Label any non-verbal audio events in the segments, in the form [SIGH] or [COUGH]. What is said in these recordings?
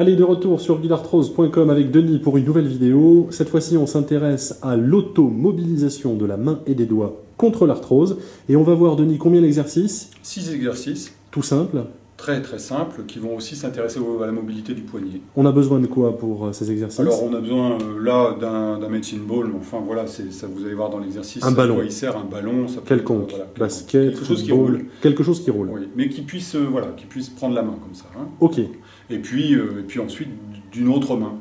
Allez, de retour sur guidarthrose.com avec Denis pour une nouvelle vidéo. Cette fois-ci, on s'intéresse à l'automobilisation de la main et des doigts contre l'arthrose. Et on va voir, Denis, combien d'exercices? Six exercices, Tout simple. Très très simples, qui vont aussi s'intéresser à la mobilité du poignet. On a besoin de quoi pour euh, ces exercices? Alors on a besoin euh, là d'un medicine ball, mais enfin voilà, ça vous allez voir dans l'exercice. Un ballon. quoi il sert un ballon, ça peut être, Quelconque. euh, voilà, quelconque. Basket, quelque chose qui roule. quelque chose qui roule. Oui, mais qui puisse euh, voilà, qui puisse prendre la main comme ça. hein. Ok, Et puis euh, et puis ensuite d'une autre main.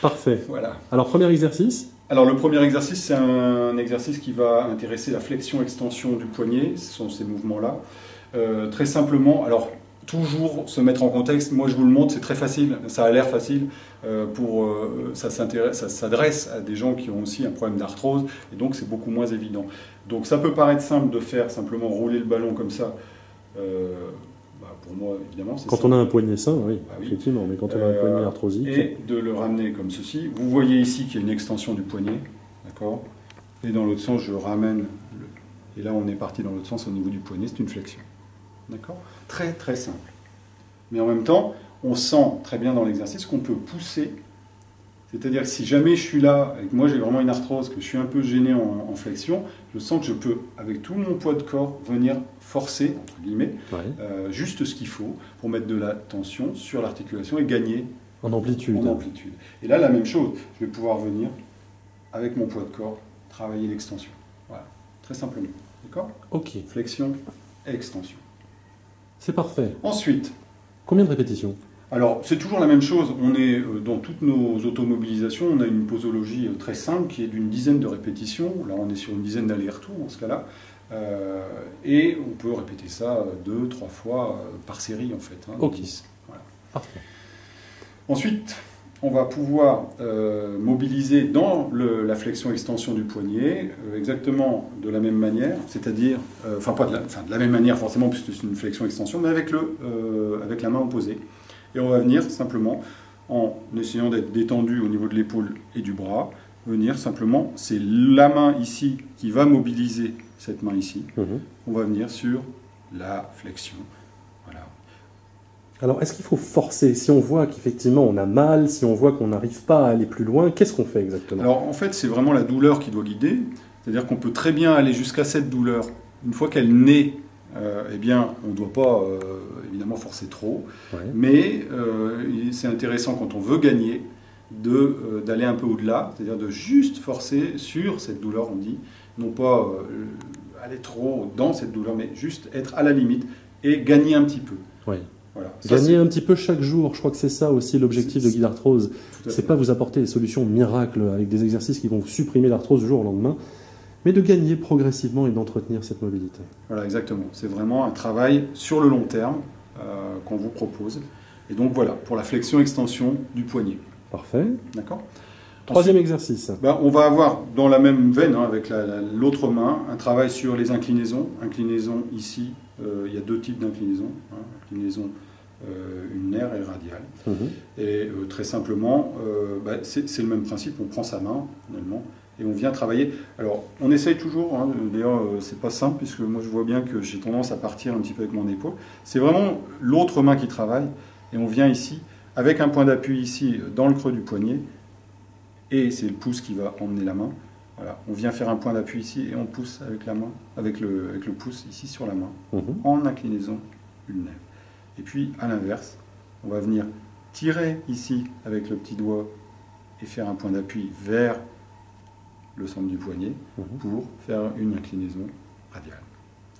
parfait. [LAUGHS] Voilà. Alors, premier exercice? Alors le premier exercice, c'est un exercice qui va intéresser la flexion-extension du poignet, ce sont ces mouvements-là. Euh, très simplement, alors toujours se mettre en contexte, moi je vous le montre, c'est très facile, ça a l'air facile, euh, pour, euh, ça s'adresse à des gens qui ont aussi un problème d'arthrose, et donc c'est beaucoup moins évident. Donc ça peut paraître simple de faire simplement rouler le ballon comme ça, euh, bah, pour moi évidemment c'est Quand simple. on a un poignet sain, oui, Bah oui. effectivement, mais quand on a un poignet arthrosique. et de le ramener comme ceci. Vous voyez ici qu'il y a une extension du poignet, d'accord? Et dans l'autre sens, je ramène, le- et là on est parti dans l'autre sens au niveau du poignet, c'est une flexion, d'accord? Très très simple. Mais en même temps, on sent très bien dans l'exercice qu'on peut pousser, c'est-à-dire que si jamais je suis là, et que moi j'ai vraiment une arthrose, que je suis un peu gêné en, en flexion, je sens que je peux, avec tout mon poids de corps, venir forcer, entre guillemets, Ouais, euh, juste ce qu'il faut pour mettre de la tension sur l'articulation et gagner en amplitude. en amplitude. Et là, la même chose, je vais pouvoir venir, avec mon poids de corps, travailler l'extension. Voilà, très simplement. D'accord? Ok, Flexion, extension. C'est parfait. Ensuite, Combien de répétitions? Alors c'est toujours la même chose, on est euh, dans toutes nos automobilisations, on a une posologie euh, très simple qui est d'une dizaine de répétitions. Là, on est sur une dizaine d'allers-retours dans ce cas-là. Euh, et on peut répéter ça deux, trois fois par série en fait. hein, Ok. 10. Voilà. Parfait. Ensuite, on va pouvoir euh, mobiliser dans le- la flexion-extension du poignet euh, exactement de la même manière, c'est-à-dire, euh, enfin pas de la, enfin, de la même manière forcément puisque c'est une flexion-extension, mais avec, le, avec la main opposée. Et on va venir simplement, en essayant d'être détendu au niveau de l'épaule et du bras, venir simplement, c'est la main ici qui va mobiliser cette main ici. Mhm. On va venir sur la flexion. Alors, est-ce qu'il faut forcer? Si on voit qu'effectivement on a mal, si on voit qu'on n'arrive pas à aller plus loin, qu'est-ce qu'on fait exactement? Alors en fait, c'est vraiment la douleur qui doit guider. C'est-à-dire qu'on peut très bien aller jusqu'à cette douleur. Une fois qu'elle naît, euh, eh bien, on ne doit pas euh, évidemment forcer trop. Ouais. Mais euh, c'est intéressant quand on veut gagner d'aller un peu au-delà, c'est-à-dire de juste forcer sur cette douleur, on dit. Non pas aller trop dans cette douleur, mais juste être à la limite et gagner un petit peu. Ouais. Voilà. Ça, Gagner un petit peu chaque jour, je crois que c'est ça aussi l'objectif de Guide Arthrose. c'est pas vous apporter des solutions miracles avec des exercices qui vont vous supprimer l'arthrose du jour au lendemain, mais de gagner progressivement et d'entretenir cette mobilité. Voilà, exactement. C'est vraiment un travail sur le long terme euh, qu'on vous propose. Et donc voilà, pour la flexion-extension du poignet. Parfait. D'accord Troisième exercice. Ben, on va avoir dans la même veine, hein, avec la- la- l'autre main, un travail sur les inclinaisons. Inclinaison ici, il y a deux types d'inclinaisons. hein. Inclinaison euh, ulnaire et radiale. Mhm. Et euh, très simplement, euh, bah, c'est c'est le même principe, on prend sa main, finalement, et on vient travailler. Alors, on essaye toujours, hein, d'ailleurs, euh, c'est pas simple, puisque moi je vois bien que j'ai tendance à partir un petit peu avec mon épaule. C'est vraiment l'autre main qui travaille, et on vient ici, avec un point d'appui ici, dans le creux du poignet, et c'est le pouce qui va emmener la main. Voilà, on vient faire un point d'appui ici, et on pousse avec la main, avec le, avec le pouce ici sur la main Mhm. en inclinaison ulnaire. Et puis à l'inverse, on va venir tirer ici avec le petit doigt et faire un point d'appui vers le centre du poignet Mhm. pour faire une inclinaison radiale.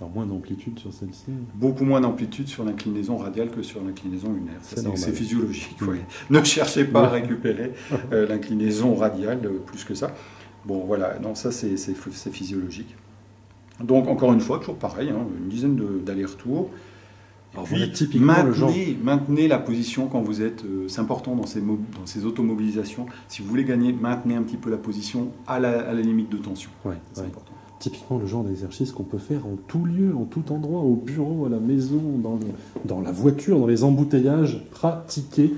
Alors moins d'amplitude sur celle-ci. Beaucoup moins d'amplitude sur l'inclinaison radiale que sur l'inclinaison ulnaire. Ça, C'est physiologique. Ouais. Ne cherchez pas à récupérer euh, l'inclinaison radiale euh, plus que ça. Bon, voilà, non, ça c'est physiologique. Donc, encore une fois, toujours pareil, hein, une dizaine d'allers-retours. Le genre. maintenez, maintenez la position quand vous êtes. euh, c'est important dans ces, mo- dans ces automobilisations. Si vous voulez gagner, maintenez un petit peu la position à la, à la limite de tension. Ouais, C'est ouais. important. Typiquement le genre d'exercice qu'on peut faire en tout lieu, en tout endroit, au bureau, à la maison, dans, le- dans la voiture, dans les embouteillages. Pratiquer,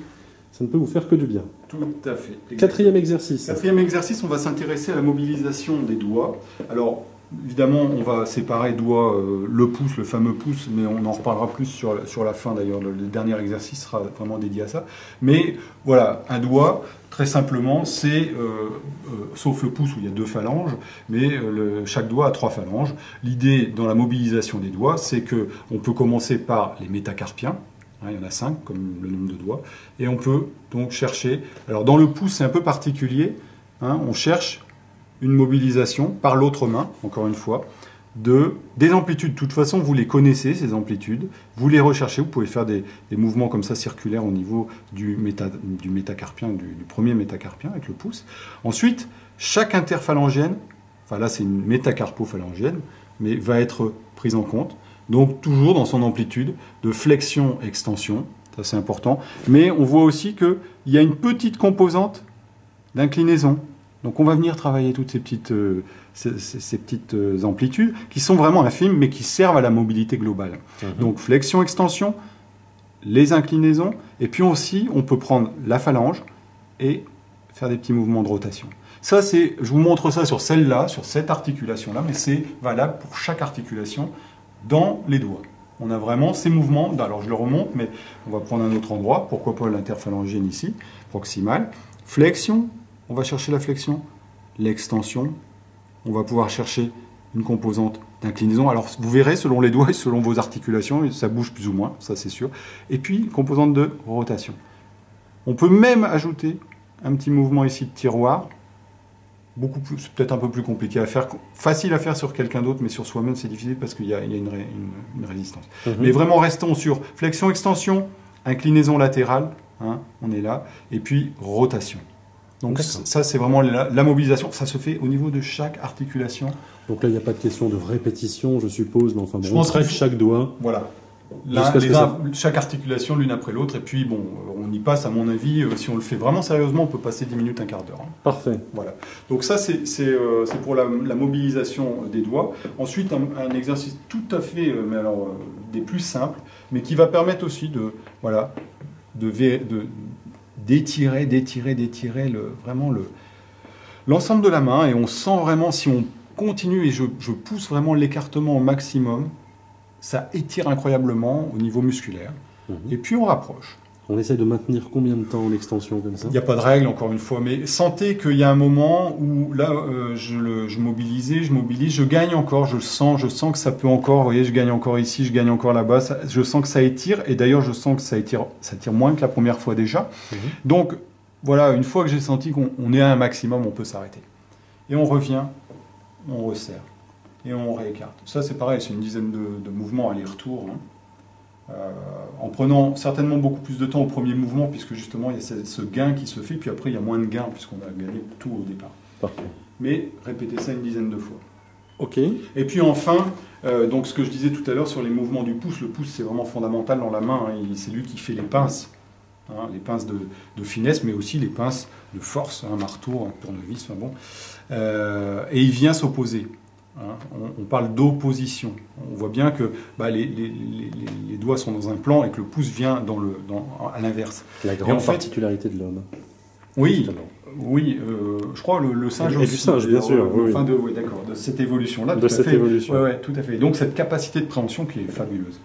ça ne peut vous faire que du bien. Tout à fait. Quatrième exercice. Quatrième exercice, on va s'intéresser à la mobilisation des doigts. Alors, évidemment, on va séparer doigt, euh, le pouce, le fameux pouce, mais on en reparlera plus sur, sur la fin d'ailleurs. Le, le dernier exercice sera vraiment dédié à ça. Mais voilà, un doigt, très simplement, c'est, euh, euh, sauf le pouce où il y a deux phalanges, mais le- chaque doigt a trois phalanges. L'idée dans la mobilisation des doigts, c'est que on peut commencer par les métacarpiens. Hein, il y en a cinq, comme le nombre de doigts, et on peut donc chercher. Alors dans le pouce, c'est un peu particulier. hein, on cherche une mobilisation par l'autre main, encore une fois, de, des amplitudes. De toute façon, vous les connaissez, ces amplitudes. Vous les recherchez. Vous pouvez faire des, mouvements comme ça circulaires au niveau du métacarpien, du, du premier métacarpien avec le pouce. Ensuite, chaque interphalangienne, enfin là c'est une métacarpophalangienne, mais va être prise en compte. Donc toujours dans son amplitude de flexion-extension, ça c'est important. Mais on voit aussi qu'il y a une petite composante d'inclinaison. Donc on va venir travailler toutes ces petites, euh, ces, petites euh, amplitudes qui sont vraiment infimes mais qui servent à la mobilité globale. Donc flexion-extension, les inclinaisons, et puis aussi on peut prendre la phalange et faire des petits mouvements de rotation. Ça c'est, je vous montre ça sur celle-là, sur cette articulation-là, mais c'est valable pour chaque articulation dans les doigts. On a vraiment ces mouvements, alors je le remonte, mais on va prendre un autre endroit, pourquoi pas l'interphalangienne ici, proximale. Flexion, on va chercher la flexion. L'extension, on va pouvoir chercher une composante d'inclinaison. Alors vous verrez, selon les doigts et selon vos articulations, ça bouge plus ou moins, ça c'est sûr. Et puis, composante de rotation. On peut même ajouter un petit mouvement ici de tiroir, beaucoup plus, c'est peut-être un peu plus compliqué à faire, facile à faire sur quelqu'un d'autre, mais sur soi-même c'est difficile parce qu'il y a, il y a une, ré- une- une résistance. Mhm. Mais vraiment restons sur flexion-extension, inclinaison latérale, hein, on est là, et puis rotation. Donc ça c'est vraiment la, la mobilisation, ça se fait au niveau de chaque articulation. Donc là, il n'y a pas de question de répétition, je suppose, mais enfin, Je on pense traite chaque doigt. Voilà. Les chaque articulation l'une après l'autre, et puis bon, on y passe à mon avis, euh, si on le fait vraiment sérieusement, on peut passer 10 minutes, un quart d'heure. hein. Parfait. Voilà. Donc ça, c'est euh, pour la, la mobilisation des doigts. Ensuite, un, un exercice tout à fait, euh, mais alors, des plus simples, mais qui va permettre aussi de, voilà, de- d'étirer, d'étirer, d'étirer le, vraiment le, l'ensemble de la main. Et on sent vraiment, si on continue et je, je pousse vraiment l'écartement au maximum, ça étire incroyablement au niveau musculaire. Mhm. Et puis on rapproche. On essaie de maintenir combien de temps l'extension comme ça? Il n'y a pas de règle, encore une fois, mais sentez qu'il y a un moment où là, euh, je, le, je mobilisais, je mobilise, je gagne encore, je sens, je sens que ça peut encore, vous voyez, je gagne encore ici, je gagne encore là-bas, je sens que ça étire, et d'ailleurs, je sens que ça étire, ça tire moins que la première fois déjà. Mhm. Donc, voilà, une fois que j'ai senti qu'on on est à un maximum, on peut s'arrêter. Et on revient, on resserre, et on réécarte. Ça, c'est pareil, c'est une dizaine de, de mouvements aller-retour. hein. Euh, en prenant certainement beaucoup plus de temps au premier mouvement, puisque justement il y a ce, ce gain qui se fait, puis après il y a moins de gains, puisqu'on a gagné tout au départ. Parfait. Mais répétez ça une dizaine de fois. Ok. Et puis enfin, euh, donc ce que je disais tout à l'heure sur les mouvements du pouce, le pouce c'est vraiment fondamental dans la main, hein, c'est lui qui fait les pinces, hein, les pinces de, de finesse, mais aussi les pinces de force, un marteau, un tournevis, enfin bon. Euh, et il vient s'opposer. Hein. On, on parle d'opposition. On voit bien que bah, les, les- les- les- les doigts sont dans un plan et que le pouce vient dans le, dans, à l'inverse. La grande en fait- particularité de l'homme. Oui, justement. oui, euh, je crois le, le singe Et du aussi, singe, bien sûr, euh, oui. Enfin de, oui, d'accord, de cette évolution-là. De cette fait. évolution. Ouais, ouais, tout à fait. Donc cette capacité de préhension qui est fabuleuse.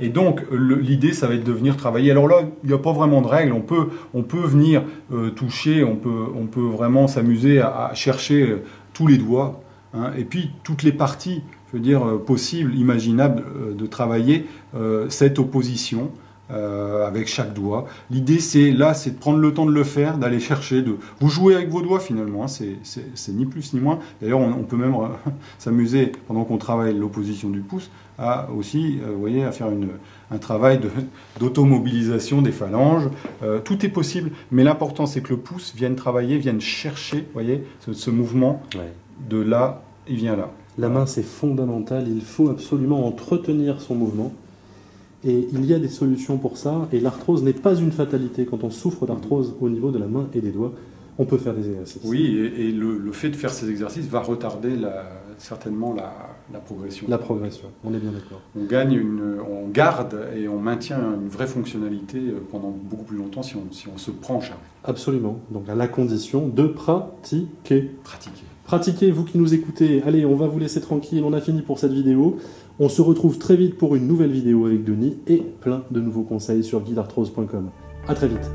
Et donc l'idée, ça va être de venir travailler. Alors là, il n'y a pas vraiment de règles. On peut, on peut venir euh, toucher, on peut, on peut vraiment s'amuser à, à chercher tous les doigts, hein, et puis toutes les parties, je veux dire, euh, possibles, imaginables euh, de travailler euh, cette opposition. euh, avec chaque doigt. L'idée, c'est là, c'est de prendre le temps de le faire, d'aller chercher, de vous jouer avec vos doigts finalement. hein, c'est- ni plus ni moins. D'ailleurs, on, on peut même euh, [LAUGHS] s'amuser pendant qu'on travaille l'opposition du pouce à aussi, euh, vous voyez, à faire une, un travail de- [LAUGHS] d'automobilisation des phalanges. Tout est possible, mais l'important c'est que le pouce vienne travailler, vienne chercher, vous voyez, ce, ce mouvement Ouais. de là, il vient là. La main, c'est fondamental. Il faut absolument entretenir son mouvement. Et il y a des solutions pour ça. Et l'arthrose n'est pas une fatalité. Quand on souffre d'arthrose au niveau de la main et des doigts, on peut faire des exercices. Oui, et, et le, le fait de faire ces exercices va retarder la- certainement la, la progression. La progression, on est bien d'accord. On gagne, une, on garde et on maintient une vraie fonctionnalité pendant beaucoup plus longtemps si on, si on se prend en charge. Absolument. Donc à la condition de pratiquer. Pratiquer. Pratiquez, vous qui nous écoutez. Allez, on va vous laisser tranquille, on a fini pour cette vidéo. On se retrouve très vite pour une nouvelle vidéo avec Denis et plein de nouveaux conseils sur guidarthrose.com. A très vite